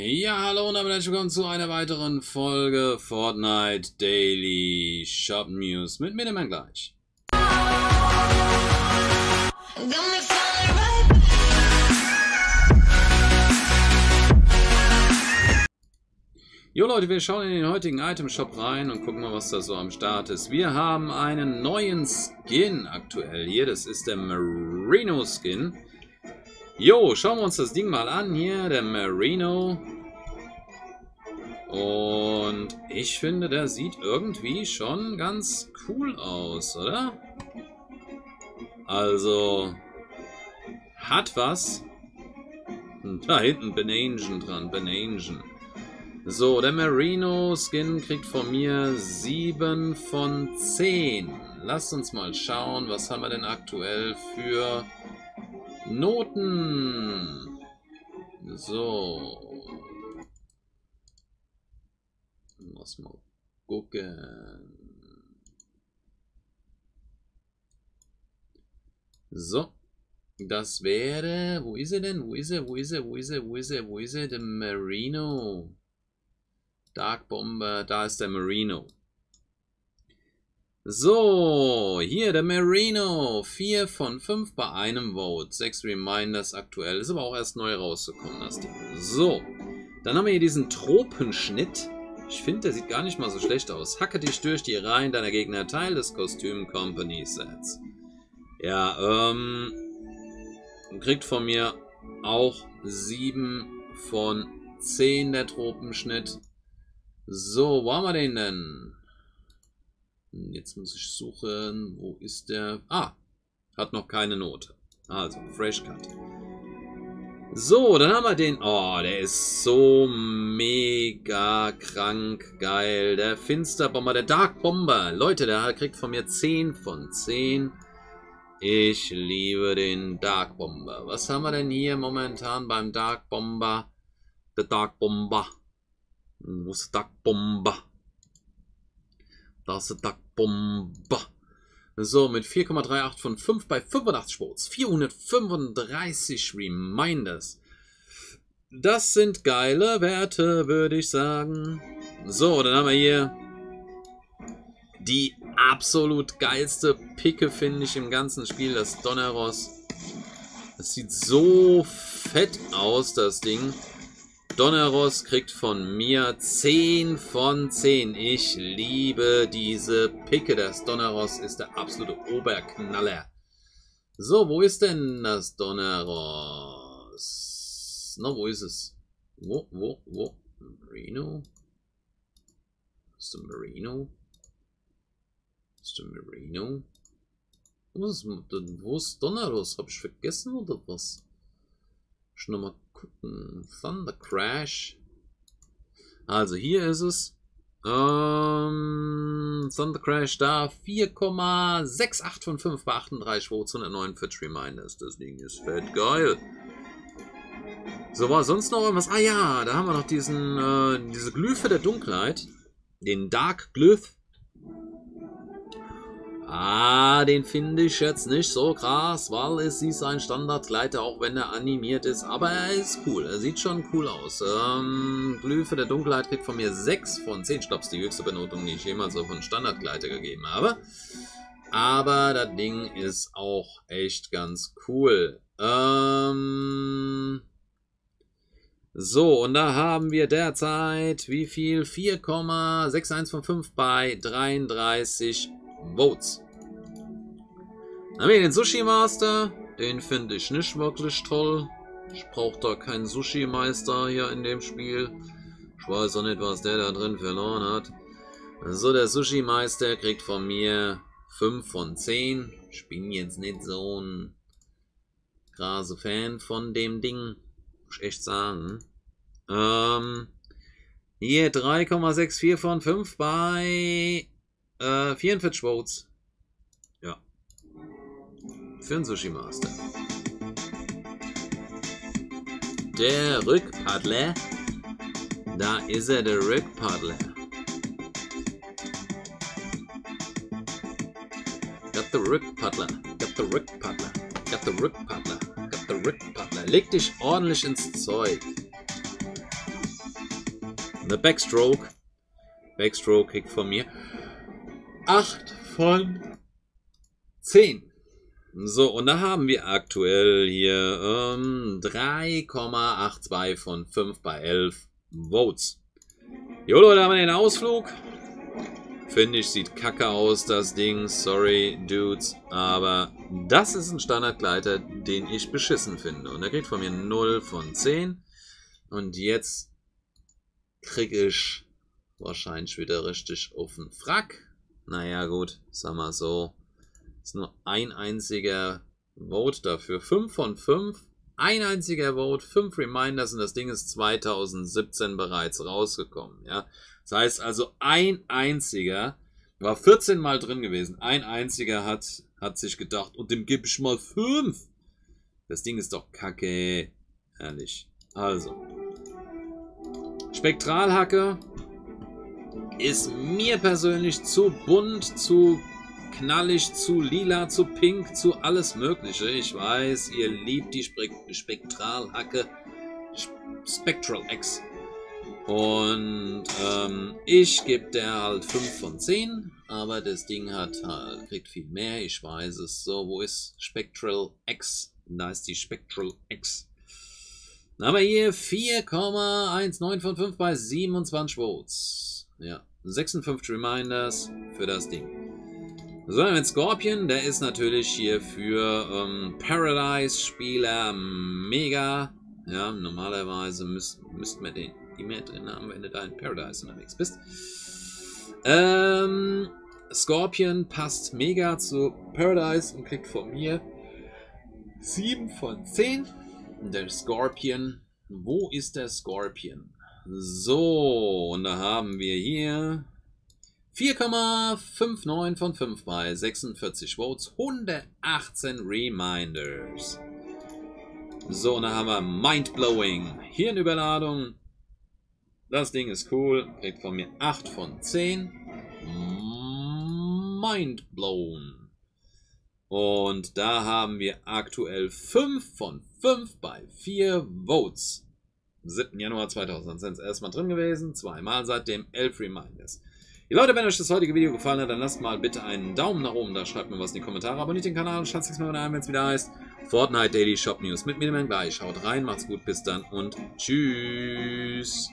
Ja, hallo und damit herzlich willkommen zu einer weiteren Folge Fortnite Daily Shop News mit Miniman gleich. Jo Leute, wir schauen in den heutigen Item Shop rein und gucken mal, was da so am Start ist. Wir haben einen neuen Skin aktuell hier, das ist der Merino Skin. Jo, schauen wir uns das Ding mal an hier, der Merino. Und ich finde, der sieht irgendwie schon ganz cool aus, oder? Also, hat was. Und da hinten Benangen dran, Benangen. So, der Merino Skin kriegt von mir 7 von 10. Lasst uns mal schauen, was haben wir denn aktuell für Noten. So. Lass mal gucken. So. Das wäre... Wo ist er denn? Wo ist er? Wo ist er? Wo ist er? Wo ist er? Wo ist er? Der Merino. Dark Bomber. Da ist der Merino. So, hier der Merino. 4 von 5 bei einem Vote. 6 Reminders aktuell. Ist aber auch erst neu rausgekommen, das Ding. So, dann haben wir hier diesen Tropenschnitt. Ich finde, der sieht gar nicht mal so schlecht aus. Hacke dich durch die Reihen deiner Gegner. Teil des Kostüm Company Sets. Ja, ähm... Kriegt von mir auch 7 von 10 der Tropenschnitt. So, wo haben wir den denn? Jetzt muss ich suchen, wo ist der? Ah, hat noch keine Note. Also, Fresh Cut. So, dann haben wir den. Oh, der ist so mega krank geil. Der Finsterbomber, der Dark Bomber. Leute, der kriegt von mir 10 von 10. Ich liebe den Dark Bomber. Was haben wir denn hier momentan beim Dark Bomber? Der Dark Bomber. Wo ist der Dark Bomber? Das ist der Bomber. So, mit 4,38 von 5 bei 85 Votes. 435 Reminders. Das sind geile Werte, würde ich sagen. So, dann haben wir hier die absolut geilste Picke, finde ich, im ganzen Spiel. Das Donneros. Das sieht so fett aus, das Ding. Donneros kriegt von mir 10 von 10. Ich liebe diese Picke. Das Donneros ist der absolute Oberknaller. So, wo ist denn das Donneros? Na, wo ist es? Wo, wo, wo? Marino? Ist der Marino? Ist der Marino? Wo ist, wo ist Donneros? Hab ich vergessen oder was? Schon nochmal gucken. Thunder Crash. Also hier ist es. Ähm, Thunder Crash da 4,68 von 5 bei 38 Votes, 149 Reminders. Das Ding ist fett geil. So, war sonst noch irgendwas? Ah ja, da haben wir noch diesen, äh, diese Glyphe der Dunkelheit. Den Dark Glyph. Ah, den finde ich jetzt nicht so krass, weil es ist ein Standardgleiter, auch wenn er animiert ist. Aber er ist cool, er sieht schon cool aus. Ähm, Glyphe der Dunkelheit kriegt von mir 6 von 10. Ich glaube, es ist die höchste Benotung, die ich jemals so von Standardgleiter gegeben habe. Aber das Ding ist auch echt ganz cool. Ähm... So, und da haben wir derzeit wie viel? 4,61 von 5 bei 33 Votes. Dann haben wir den Sushi Master. Den finde ich nicht wirklich toll. Ich brauche da keinen Sushi Meister hier in dem Spiel. Ich weiß auch nicht, was der da drin verloren hat. So, der Sushi Meister kriegt von mir 5 von 10. Ich bin jetzt nicht so ein krase Fan von dem Ding. Muss ich echt sagen. Ähm, hier 3,64 von 5 bei äh, 44 Votes. Ja. Für einen Sushi Master. Der Rückpaddler. Da ist er, der Rückpaddler. Got the Rückpaddler. Got the Rückpaddler. Got the Rückpaddler. Got the Rückpaddler. Leg dich ordentlich ins Zeug. Eine Backstroke. Backstroke kriegt von mir 8 von 10. So, und da haben wir aktuell hier ähm, 3,82 von 5 bei 11 Votes. Jo Leute, haben wir den Ausflug. Finde ich, sieht kacke aus, das Ding. Sorry, Dudes. Aber das ist ein Standardgleiter, den ich beschissen finde. Und er kriegt von mir 0 von 10. Und jetzt kriege ich wahrscheinlich wieder richtig auf den Frack. Naja, gut, sag mal so. Ist nur ein einziger Vote dafür. 5 von 5. Ein einziger Vote, 5 Reminders und das Ding ist 2017 bereits rausgekommen. Ja, das heißt also, ein einziger war 14 Mal drin gewesen. Ein einziger hat, hat sich gedacht, und dem gebe ich mal 5. Das Ding ist doch kacke. Ehrlich. Also. Spektralhacke ist mir persönlich zu bunt, zu knallig, zu lila, zu pink, zu alles Mögliche. Ich weiß, ihr liebt die Spek Spektralhacke. Spectral X. Und ähm, ich gebe der halt 5 von 10, aber das Ding hat halt, kriegt viel mehr, ich weiß es. So, wo ist Spectral X? Da ist die Spectral X. Dann haben wir hier 4,19 von 5 bei 27 Votes. Ja, 56 Reminders für das Ding. So, mit Scorpion, der ist natürlich hier für ähm, Paradise-Spieler mega. Ja, normalerweise müssten müsst wir den die mehr drin haben, wenn du da in Paradise unterwegs bist. Ähm, Scorpion passt mega zu Paradise und kriegt von mir 7 von 10. Der Scorpion. Wo ist der Scorpion? So, und da haben wir hier 4,59 von 5 bei 46 Votes, 118 Reminders. So, und da haben wir Mindblowing, Hirnüberladung, das Ding ist cool. Kriegt von mir 8 von 10. Mindblown. Und da haben wir aktuell 5 von 5 bei 4 Votes. 7. Januar 2006 erstmal drin gewesen, zweimal seitdem 11 Reminders. Die Leute, wenn euch das heutige Video gefallen hat, dann lasst mal bitte einen Daumen nach oben da, schreibt mir was in die Kommentare, abonniert den Kanal und schaut sich mal wenn es wieder heißt Fortnite Daily Shop News mit mir gleich. Haut rein, macht's gut, bis dann und tschüss.